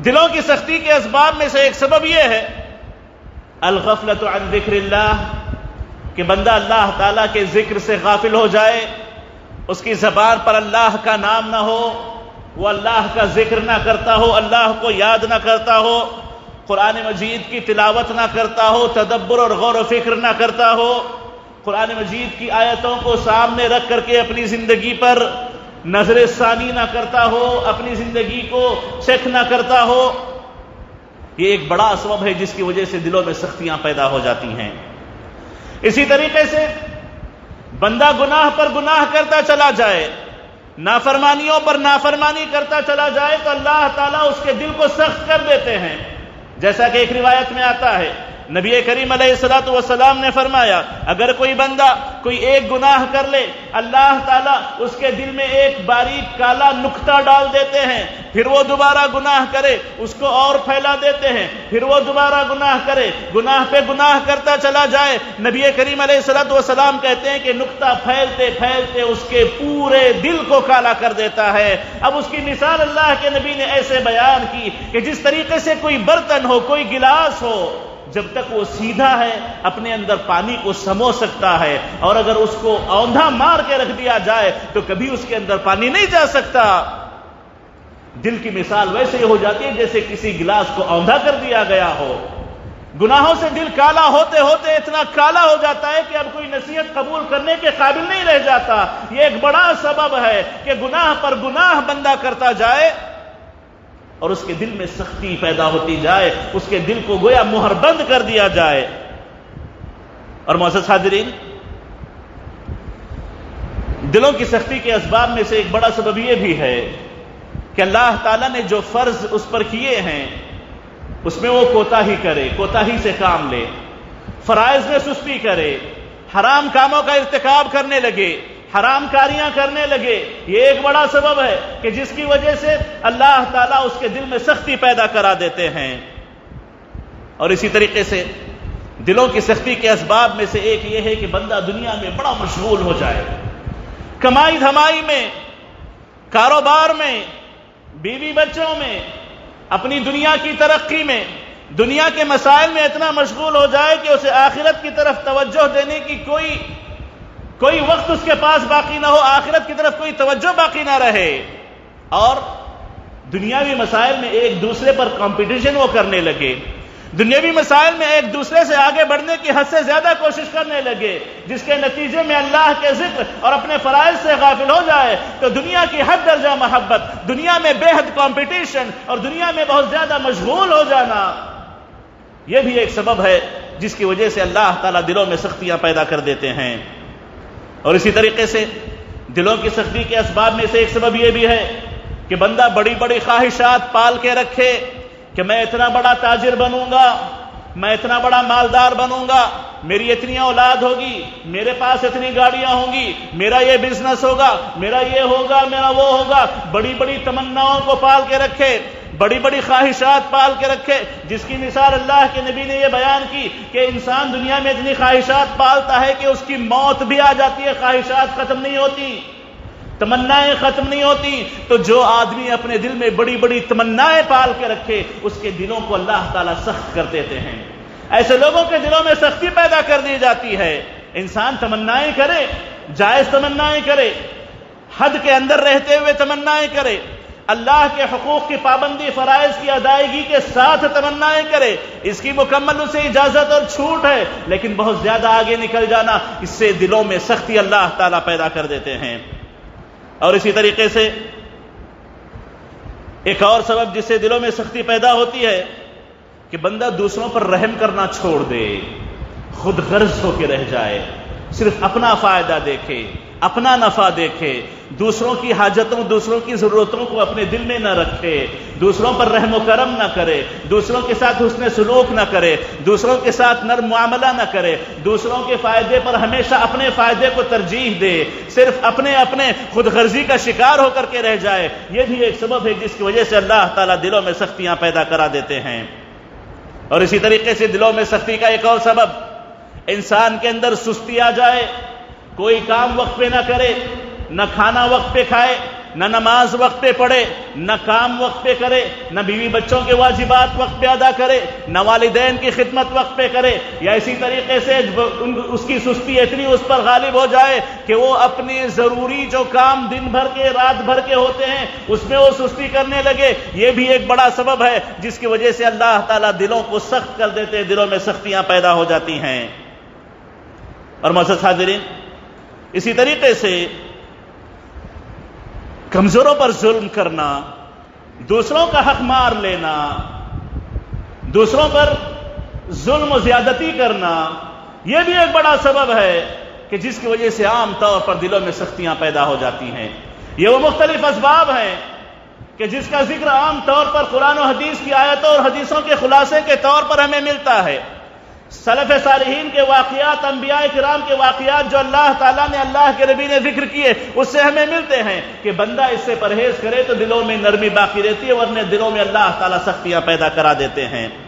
दिलों की सख्ती के इसबाब में से एक सबब यह है, अलगफलत ज़िक्र कि बंदा अल्लाह ताला के ज़िक्र से गाफिल हो जाए, उसकी जबान पर अल्लाह का नाम ना हो, वो अल्लाह का ज़िक्र ना करता हो, अल्लाह को याद ना करता हो, कुरान मजीद की तिलावत ना करता हो, तदब्बर और गौर फ़िक्र ना करता हो, कुरान मजीद की आयतों को सामने रख करके अपनी ज़िंदगी पर नज़र सानी ना करता हो, अपनी ज़िंदगी को चेक ना करता हो। यह एक बड़ा सबब है जिसकी वजह से दिलों में सख्तियाँ पैदा हो जाती हैं। इसी तरीके से बंदा गुनाह पर गुनाह करता चला जाए, नाफरमानियों पर नाफरमानी करता चला जाए तो अल्लाह ताला उसके दिल को सख्त कर देते हैं। जैसा कि एक रिवायत में आता है नबी करीम सलाम ने फरमाया, अगर कोई बंदा कोई एक गुनाह कर ले, अल्लाह ताला उसके दिल में एक बारीक काला नुक्ता डाल देते हैं, फिर वो दोबारा गुनाह करे, उसको और फैला देते हैं, फिर वो दोबारा गुनाह करे, गुनाह पे गुनाह करता चला जाए, नबी करीम सलाम कहते हैं कि नुक्ता फैलते फैलते उसके पूरे दिल को काला कर देता है। अब उसकी मिसाल अल्लाह के नबी ने ऐसे बयान की कि जिस तरीके से कोई बर्तन हो, कोई गिलास हो जब तक वो सीधा है, अपने अंदर पानी को समो सकता है। और अगर उसको औंधा मार के रख दिया जाए तो कभी उसके अंदर पानी नहीं जा सकता। दिल की मिसाल वैसे ही हो जाती है, जैसे किसी गिलास को औंधा कर दिया गया हो। गुनाहों से दिल काला होते होते इतना काला हो जाता है कि अब कोई नसीहत कबूल करने के काबिल नहीं रह जाता। यह एक बड़ा सबब है कि गुनाह पर गुनाह बंदा करता जाए। और उसके दिल में सख्ती पैदा होती जाए, उसके दिल को गोया मुहर बंद कर दिया जाए। और मोहस हाजरीन, दिलों की सख्ती के इसबाब में से एक बड़ा सबब यह भी है कि अल्लाह ताला ने जो फ़र्ज़ उस पर किए हैं, उसमें वो कोताही करे कोताही से काम ले, फराइज में सुस्ती करे, हराम कामों का इर्तकाब करने लगे। हराम कारियाँ करने लगे। ये एक बड़ा सबब है कि जिसकी वजह से अल्लाह ताला उसके दिल में सख्ती पैदा करा देते हैं। और इसी तरीके से दिलों की सख्ती के इसबाब में से एक यह है कि बंदा दुनिया में बड़ा मशगूल हो जाए। कमाई धमाई में, कारोबार में, बीवी बच्चों में, अपनी दुनिया की तरक्की में, दुनिया के मसाइल में इतना मशगूल हो जाए कि उसे आखिरत की तरफ़ तवज्जो देने की कोई कोई वक्त उसके पास बाकी ना हो, आखिरत की तरफ़ कोई तवज्जो बाकी ना रहे। और दुनियावी मसाइल में एक दूसरे पर कंपटीशन वो करने लगे। दुनियावी मसाइल में एक दूसरे से आगे बढ़ने की हद से ज़्यादा कोशिश करने लगे, जिसके नतीजे में अल्लाह के ज़िक्र और अपने फराइज से गाफिल हो जाए तो दुनिया की हद दर्जा मोहब्बत, दुनिया में बेहद कंपटीशन और दुनिया में बहुत ज़्यादा मशगूल हो जाना यह भी एक सबब है जिसकी वजह से अल्लाह ताला दिलों में सख्तियाँ पैदा कर देते हैं। और इसी तरीके से दिलों की सख्ती के इसबाब में से एक सबब यह भी है कि बंदा बड़ी बड़ी ख्वाहिशात पाल के रखे कि मैं इतना बड़ा ताजिर बनूँगा, मैं इतना बड़ा मालदार बनूँगा, मेरी इतनी औलाद होगी, मेरे पास इतनी गाड़ियाँ होंगी, मेरा ये बिज़नेस होगा, मेरा ये होगा, मेरा वो होगा, बड़ी बड़ी तमन्नाओं को पाल के रखे बड़ी बड़ी ख्वाहिशात पाल के रखे, जिसकी मिसाल अल्लाह के नबी ने यह बयान की कि इंसान दुनिया में इतनी ख्वाहिशात पालता है कि उसकी मौत भी आ जाती है, ख्वाहिशात खत्म नहीं होती, तमन्नाएँ खत्म नहीं होती। तो जो आदमी अपने दिल में बड़ी बड़ी तमन्नाएँ पाल के रखे, उसके दिलों को अल्लाह ताला सख्त कर देते हैं। ऐसे लोगों के दिलों में सख्ती पैदा कर दी जाती है। इंसान तमन्नाएँ करे, जायज़ तमन्नाएँ करे, हद के अंदर रहते हुए तमन्नाएँ करे। अल्लाह के हकूक की पाबंदी, फराइज की अदायगी के साथ तमन्नाएँ करे। इसकी मुकम्मल उसे इजाज़त और छूट है, लेकिन बहुत ज़्यादा आगे निकल जाना, इससे दिलों में सख्ती अल्लाह ताला पैदा कर देते हैं। और इसी तरीके से, एक और सबब जिससे दिलों में सख्ती पैदा होती है, कि बंदा दूसरों पर रहम करना छोड़ दे, खुद गर्ज होकर रह जाए, सिर्फ़ अपना फ़ायदा देखे, अपना नफा देखे दूसरों की हाजतों, दूसरों की जरूरतों को अपने दिल में न रखे, दूसरों पर रहम करम न करे, दूसरों के साथ उसने सलूक न करे, दूसरों के साथ नर मामला न करे, दूसरों के फ़ायदे पर हमेशा अपने फ़ायदे को तरजीह दे, सिर्फ़ अपने अपने खुद गर्जी का शिकार होकर के रह जाए। यह भी एक सबब है जिसकी वजह से अल्लाह ताला दिलों में सख्तियाँ पैदा करा देते हैं। और इसी तरीके से दिलों में सख्ती का एक और सबब, इंसान के अंदर सुस्ती आ जाए, कोई काम वक्त पे ना करे न खाना वक्त पे खाए, न नमाज़ वक्त पे पढ़े, न काम वक्त पे करे, न बीवी बच्चों के वाजिबात वक्त पे अदा करे, न वालदेन की खिदमत वक्त पे करे। या इसी तरीके से उसकी सुस्ती इतनी उस पर गालिब हो जाए कि वो अपने ज़रूरी जो काम दिन भर के, रात भर के होते हैं, उसमें वो सुस्ती करने लगे। ये भी एक बड़ा सबब है, जिसकी वजह से अल्लाह ताला दिलों को सख्त कर देते हैं, दिलों में सख्तियाँ पैदा हो जाती हैं। और मजद हाजरीन, इसी तरीके से कमजोरों पर जुल्म करना, दूसरों का हक मार लेना, दूसरों पर जुल्म ज्यादती करना यह भी एक बड़ा सबब है कि जिसकी वजह से आम तौर पर दिलों में सख्तियाँ पैदा हो जाती हैं। ये वो मुख्तलिफ़ असबाब हैं कि जिसका ज़िक्र आम तौर पर कुरान हदीस की आयतों और हदीसों के खुलासे के तौर पर हमें मिलता है। सलफ सालहीन के अंबिया अम्बिया कराम के वाकियात जो अल्लाह ताला ने अल्लाह के नबी ने ज़िक्र किए, उससे हमें मिलते हैं कि बंदा इससे परहेज करे तो दिलों में नरमी बाकी रहती है, वरने दिलों में अल्लाह ताला सख्तियाँ पैदा करा देते हैं।